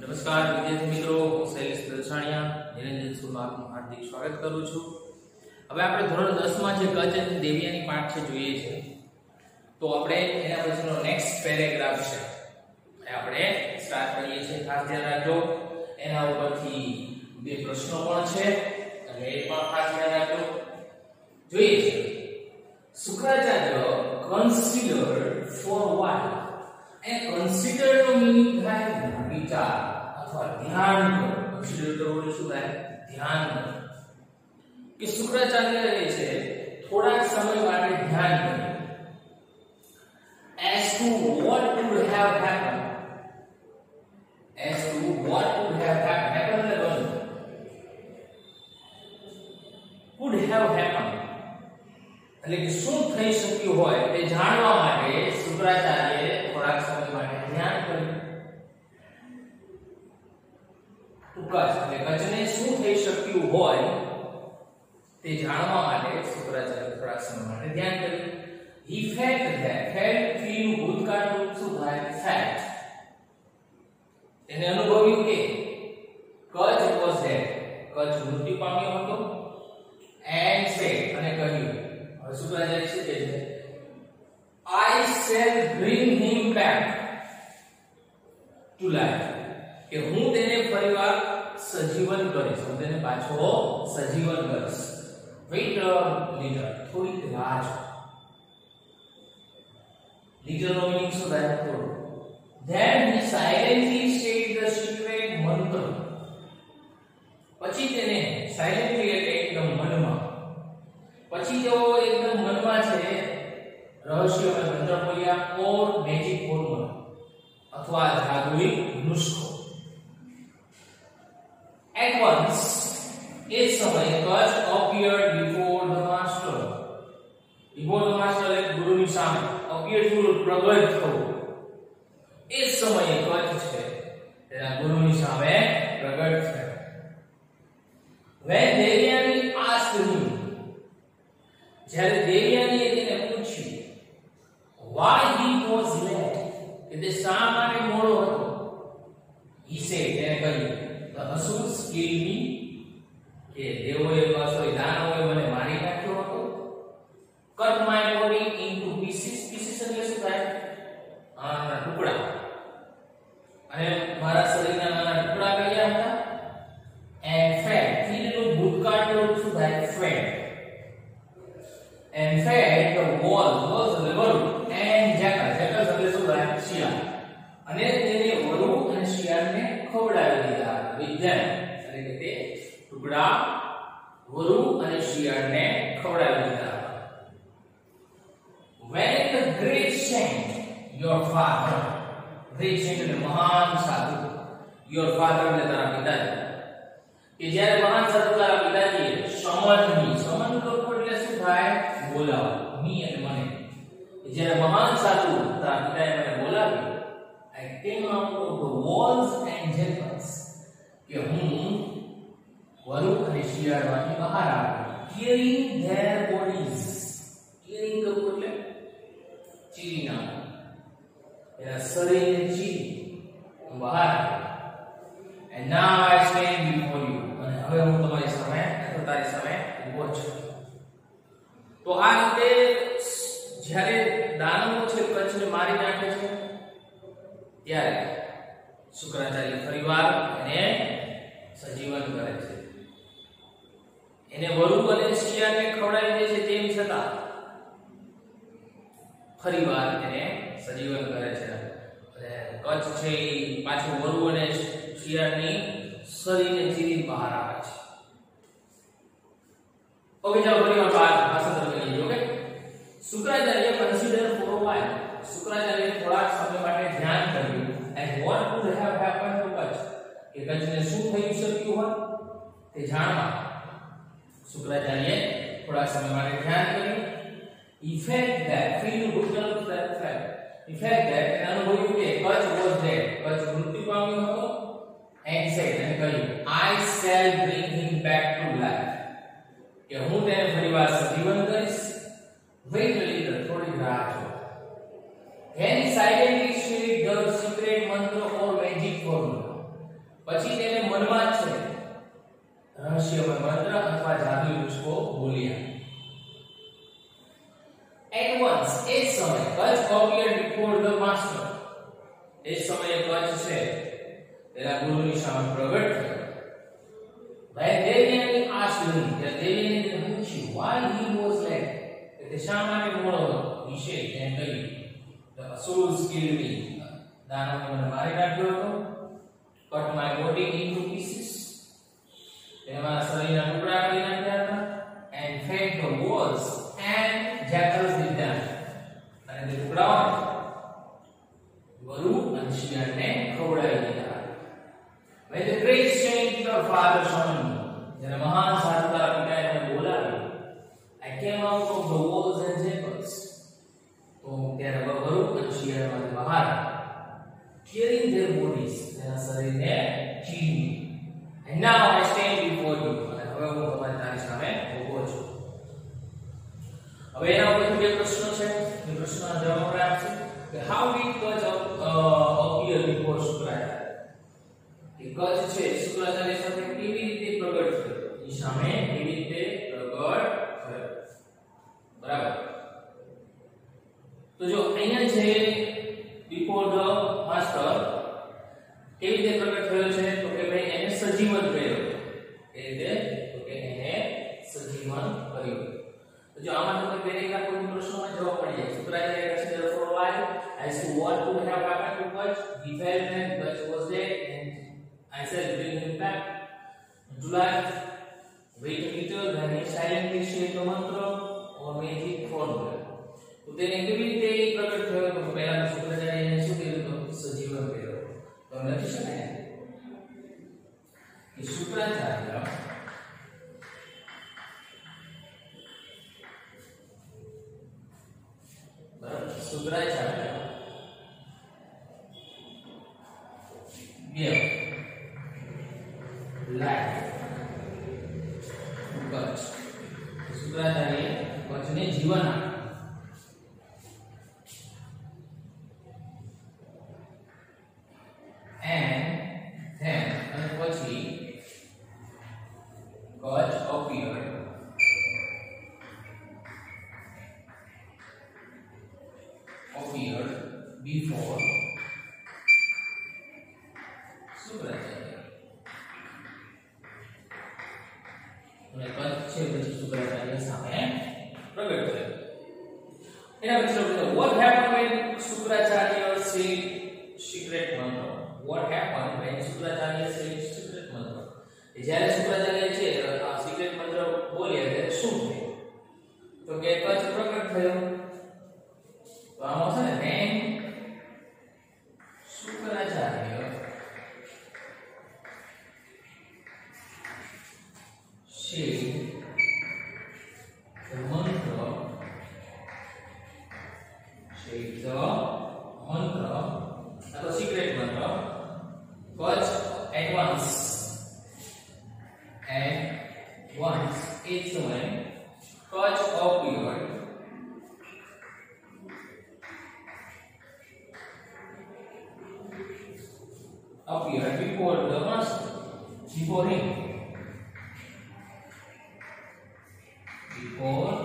નમસ્કાર, વિદ્યાર્થી મિત્રો, હું શૈલેષ દલસાણિયા, નિરંજન સ્કૂલમાં હાર્દિક સ્વાગત કરું છું. હવે આપણે ધોરણ 10 માં જે કચ અને દેવિયાની પાઠ છે, જોઈએ છે. તો આપણે એના પછીનો નેક્સ્ટ પેરેગ્રાફ છે. એ આપણે સ્ટાર્ટ કરીએ છીએ. ખાસ ધ્યાન રાખજો. એના ઉપરથી બે પ્રશ્નો પણ છે, અને એ પણ ખાસ ધ્યાન રાખજો. જોઈએ છે. શુક્રાચાર્ય કન્સિડર્ડ ફોર while એ કન્સિડર નો મીનિંગ થાય વિચાર અથવા ધ્યાન કરો કન્સિડર કરવું શું થાય ધ્યાન કરો કે શુક્રાચાર્ય રહે છે થોડા સમય માટે ધ્યાન કર્યું as to what would have happened as to what would have happened happened એટલે બન્યું would have happened એટલે કે શું થઈ શક્યું હોય તે જાણવા માટે શુક્રાચાર્યએ થોડાક સમય માટે ધ્યાન કર્યું. કચ્છ એટલે કચ્છને શું થઈ શક્યું હોય તે જાણવા માટે શુક્રાચાર્ય થોડાક સમય માટે ધ્યાન કર્યું. He felt that, felt feel ભૂતકાળનું શું થાય? Fact એને અનુભવ્યું કે કચ્છ વોઝ dead. કચ્છ મૃત્યુ પામ્યો હતો. એન્ડ said, અને કહ્યું હવે શુક્રાચાર્ય શું કહે છે I shall bring him back to life કે હું તેને ફરીવાર સજીવન કરીશ હું તેને પાછો સજીવન કરીશ વેઇટ લીટર થોડીક રાહ જો લીટર નો મીનિંગ શું થાય થોડું then he silently said the secret મંત્ર પછી તેને સાયલેન્ટલી અથવા જાદુઈ નુસ્ખો at once એ સમયે કચ appeared before the master before the master એટલે ગુરુની સામે appeared એટલે પ્રગટ થવું એ સમયે કચ છે તેના ગુરુની સામે પ્રગટ થયો when દેવયાની asked him જ્યારે સિંહની કે દેવોએ પાછો દાનવોએ મને મારી નાખ્યો હતો. Cut my body into pieces pieces એટલે શું થાય? આના ટુકડા. અને મારા શરીરના નાના ટુકડા કર્યા હતા? એન્ડ ફેટ થીનું ભૂતકાળનું શું થાય? Fate and fate the wall was revolve and જેકર જેકર એટલે શું થાય? શિયાળ. અને તેને વરુ અને શિયાળને ખવડાવી દીધા. વિદ્યા ટુકડા વરુ અને શિયાળને ખવડાવી દીધા when the great saint your father great saint એટલે મહાન સાધુ your father એટલે તારા પિતાજી કે જ્યારે મહાન સાધુ તારા પિતાજીએ સમન મી સમન કરવું એટલે શું થાય બોલાવ મી અને મને જ્યારે મહાન સાધુ તારા પિતાએ મને બોલાવ્યો I came out of the walls and jackals કે હું અને બહાર આવે carrying their bodies carrying કરવું એટલે ચીરી નાખવું એના શરીરને ચીરી બહાર and now I stand before you અને હવે હું તમારી સામે અથવા તારી સામે ઊભો છું તો આ રીતે જ્યારે દાનવો છે કચ્છને મારી નાખે છે ત્યારે શુક્રાચાર્ય ફરીવાર એને સજીવન કરે છે. એને વરુ અને શિયાળને ખવડાવી દે છે તેમ છતાં ફરીવાર એને સજીવન કરે છે. અને કચ્છ છે એ પાછું વરુ અને શિયાળની શરીરને ચીરી બહાર આવે છે. ઓકે ચાલો ફરીવાર બાર ભાષાંતર કરીએ okay Shukracharya consider for while Shukracharya થોડાક સમય માટે ધ્યાન કર્યું. And what would have happened to Kutch? કે કચ્છને શું થઈ શક્યું હોય તે જાણવા. શુક્રાચાર્યએ થોડાક સમય માટે ધ્યાન કર્યું effect that feel good that fact effect that એને અનુભવ્યું કે કચ્છ was dead કચ્છ મૃત્યુ પામ્યો હતો and said અને કહ્યું I shall bring him back to life કે હું એ જ સમયે કચ appeared before the master એ જ સમયે કચ છે તેના ગુરુની સામે પ્રગટ થયો When Devyani asked him, that Devyani then પૂછ્યું why he was late. તે શા માટે મોડો હતો વિશે તેમ કહ્યું The asurs killed me. Danve મને મારી નાખ્યો હતો cut my body into pieces. તેના મારા શરીરના ટુકડા tearing their bodies, તેના શરીરને ચીરી. And now I stand before you. અને હવે હું તમારી તારી સામે ઊભો છું. હવે એના ઉપર બે પ્રશ્નો છે એ પ્રશ્નના જવાબ આપણે આપશું કે how did Kach uh, appear before Shukracharya કે કચ્છ છે શુક્રાચાર્ય સાથે કેવી રીતે પ્રગટ થયો એ સામે કેવી રીતે પ્રગટ થયો બરાબર તો જો અહીંયા છે a little then he silently said the mantra or magic formula તો તેને કેવી રીતે એ પ્રગટ થયો તો પહેલા તો શુક્રાચાર્યને શું કર્યું તો સજીવન કર્યો તો લખી શકાય ને કે શુક્રાચાર્ય બરાબર Shukracharya give appeared before Shukracharya અને કચ્છ છે પછી શુક્રાચાર્ય સામે પ્રગટ થયો એના પછી આપણે what happened when Shukracharya said secret mantra what happened when Shukracharya said secret mantra એ જ્યારે શુક્રાચાર્ય છે આ secret મંત્ર બોલ્યા ત્યારે શું થયું say the mantra say the mantra. The secret mantra. First at once. At once. Touch of your before